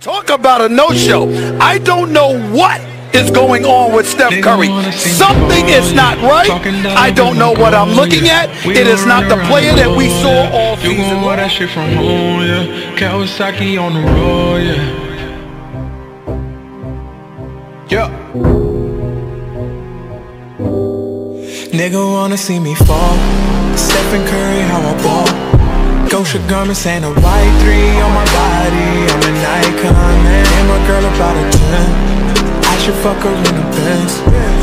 Talk about a no-show. I don't know what is going on with Steph Curry. Something is not right. I don't know what I'm looking at. It is not the player that we saw all season that long. shit from home, yeah. Kawasaki on the road, yeah. Yeah. Nigga wanna see me fall. Stephen Curry, how I ball. Gosha garments and a white three on my should fuck her in the Benz.